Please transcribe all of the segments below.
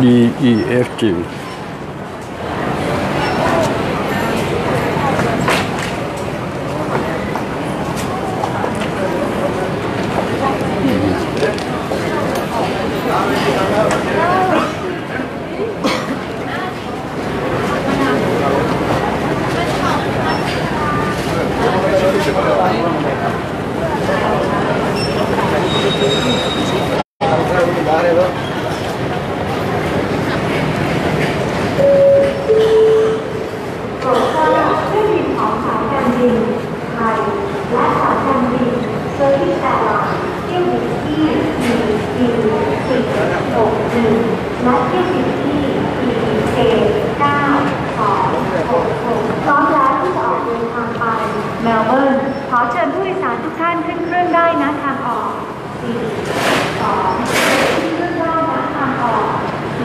D E F T. 461และเที่ยวบินที่ EK 9266พร้อมแล้วที่จะออกเดินทางไปเมลเบิร์นขอเชิญผู้โดยสารทุกท่านขึ้นเครื่องได้นะทางออก4 2ขึ้นเครื่องได้นะทางออก4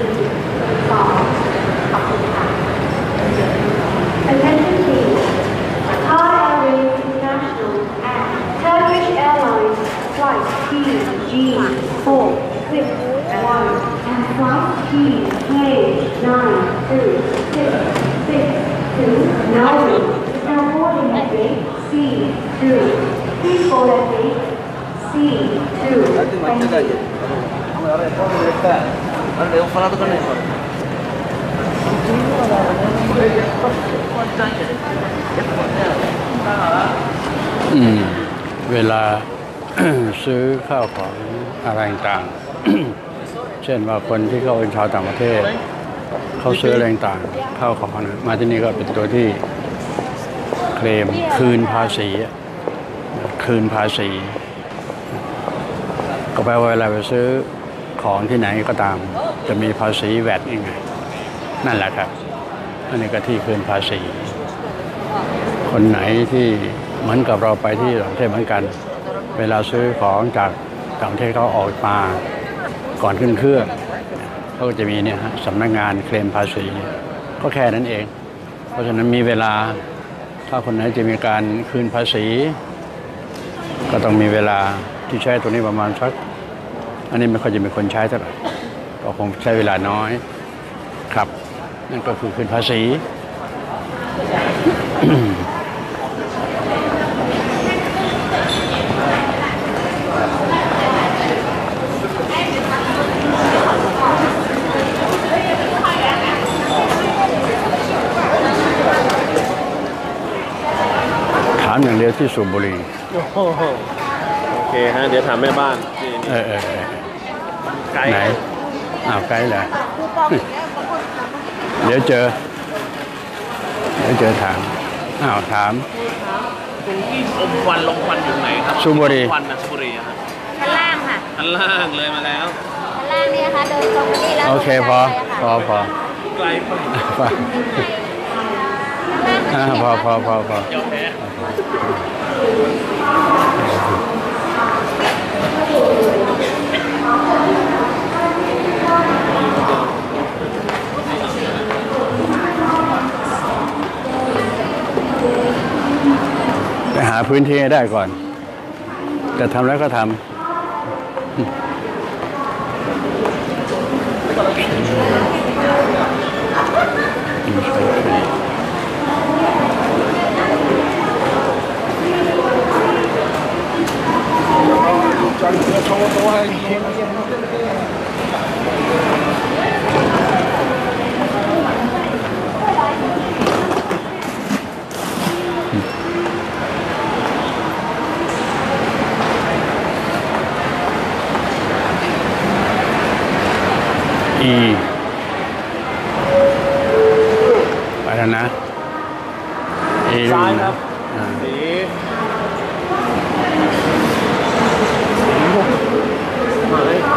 2ขอบคุณค่ะ Attention please. Qatar Airways International and Turkish Airlines flight TG4 6 เวลาซื้อข้าวของอะไรต่าง เช่นว่าคนที่เขาเป็นชาวต่างประเทศ เขาซื้ออะไรต่างๆข้าวของนะมาที่นี่ก็เป็นตัวที่เคลมคืนภาษีอะคืนภาษี ก็แปลว่าเวลาไปซื้อของที่ไหนก็ตาม จะมีภาษีแวดยังไงนั่นแหละครับอันนี้ก็ที่คืนภาษี คนไหนที่เหมือนกับเราไปที่ต่างประเทศเหมือนกัน เวลาซื้อของจากต่างประเทศเขาออกมา ก่อนขึ้นเครื่องเขาก็จะมีเนี่ยฮะสำนักงานเคลมภาษี ก็แค่นั้นเอง เพราะฉะนั้นมีเวลาถ้าคนไหนจะมีการคืนภาษี ก็ต้องมีเวลาที่ใช้ตัวนี้ประมาณสักอันนี้ไม่ค่อยจะมีคนใช้เท่าไหร่ก็คงใช้เวลาน้อยครับ นั่นก็คือคืนภาษี ถามอย่างเดียว ที่สูบบุหรี่โอ้โหโอเคฮะเดี๋ยวถามแม่บ้านนี่เออเออเออไก่ไหนอ้าวไกด์เหรอเดี๋ยวเจอ เดี๋ยวเจอถามอ้าวถาม ตรงที่อมควันลงควันอยู่ไหนครับสูบบุหรี่ควันนะสูบบุหรี่อะครับชั้นล่างค่ะอันล่างเลยมาแล้ว ชั้นล่างนี่นะคะเดินตรงไปนี่แล้วโอเคพอพอพอไกลไปพออ่าพอพอพอพอยอมแพ้ ไปหาพื้นที่ให้ได้ก่อน จะทำแล้วก็ทำ อีไปแล้วนะเอ ซ้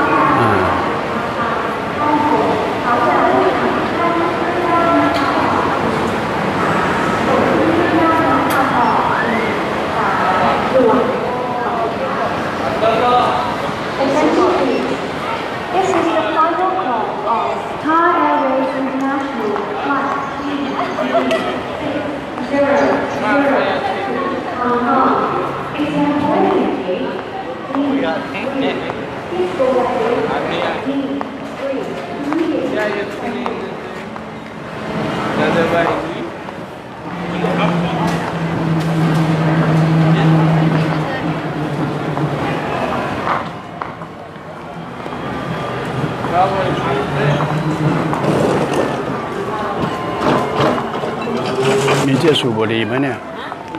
สูบบุหรี่ไหมเนี่ย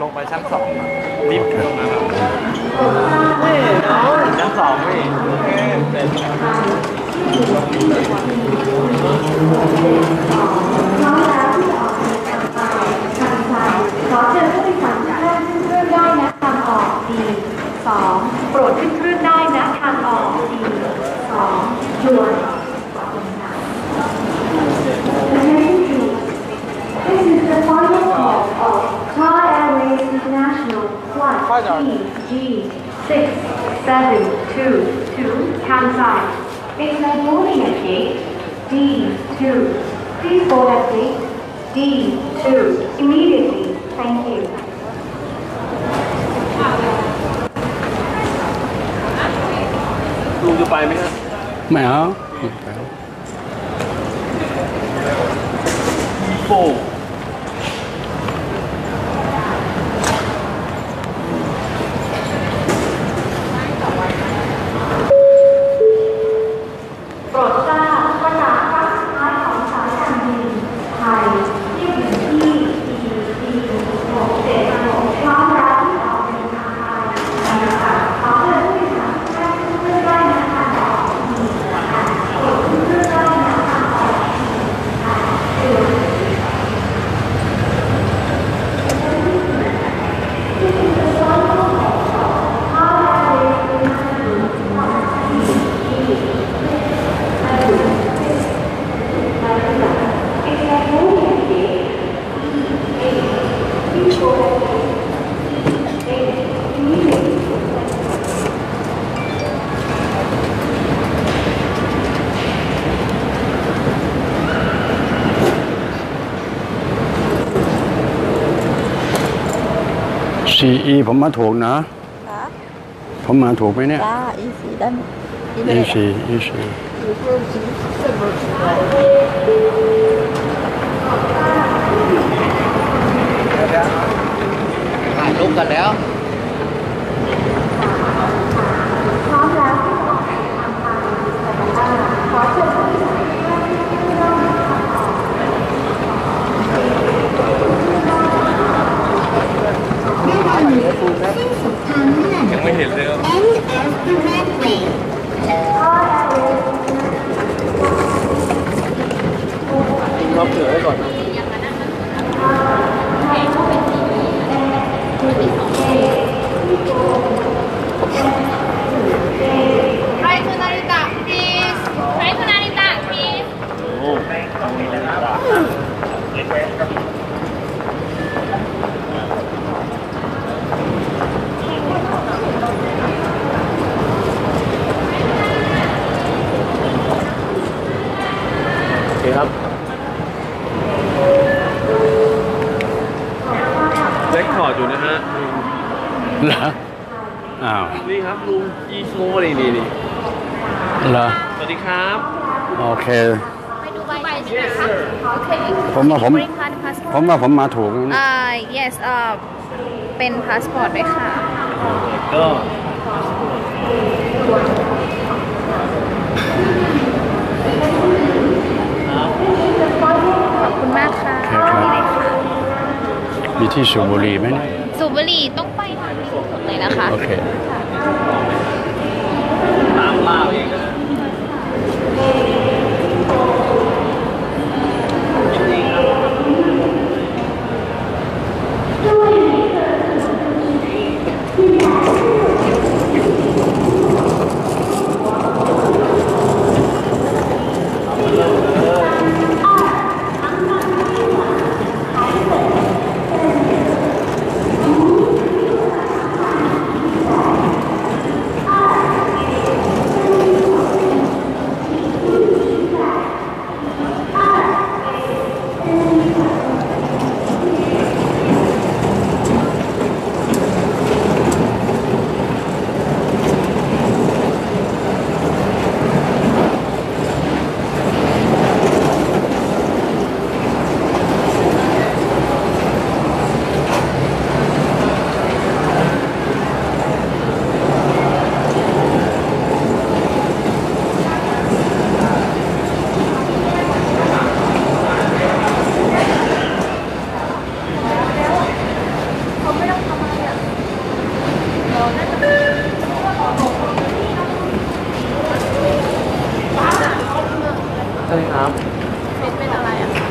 ลงไปชั้นสองรีบลงมาแบบนี่ชั้นสองพี่เสร็จ Hands up. hand side. Exit gate D2. Please hold at gate D2 immediately. Thank you. Do you buy me? No. Four. สีอีผมมาถูกนะผมมาถูกไหมเนี่ยอีสีด้านอีเบอีสม ผมว่าผม ผมว่าผมมาถูกนะ uh, yes uh, เป็นพาสปอร์ตไหมคะก็ขอบคุณมากค่ะ มีที่สูบบุหรี่ไหมสูบบุหรี่ต้องไปทางที่สุดเลยนะคะ โอเค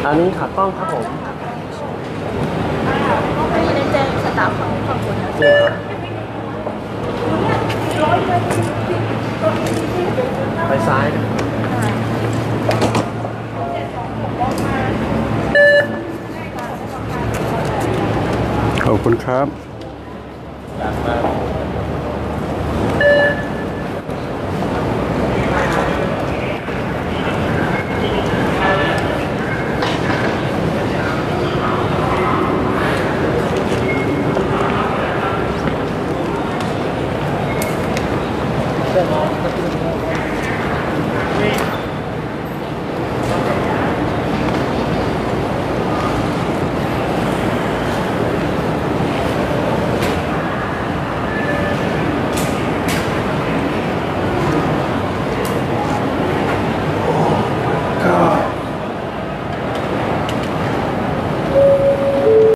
อะไรอะอันนี้ขากล้องครับผมไม่ได้แจ้งสตาฟของขอบคุณนะนี่ครับไปซ้ายนะขอบคุณครับ Obrigado.